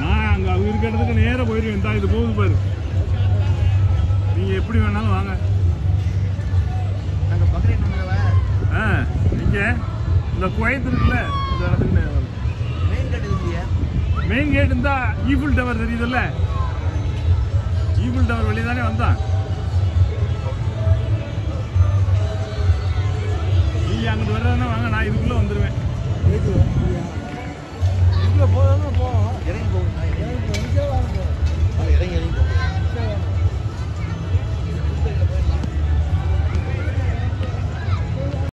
நான் அங்கே அவங்க இருக்கிற இடத்துக்கு நேராக போயிடுவேன் இந்தா இது போகுது பாரு. நீங்கள் எப்படி வேணாலும் வாங்க. நாங்கள் ஆ இங்கே. இந்த குவைத் இருக்குல்ல இந்த இடத்துக்கு. மெயின் கேட் இல்லையா மெயின் கேட் இருந்தா ஈஃபில் டவர் தெரியுதுல்ல? ஈஃபில் டவர் வெளியே தானே வந்தான். அங்கிட்டு வர்றதுன்னா வாங்க நான் இதுக்குள்ள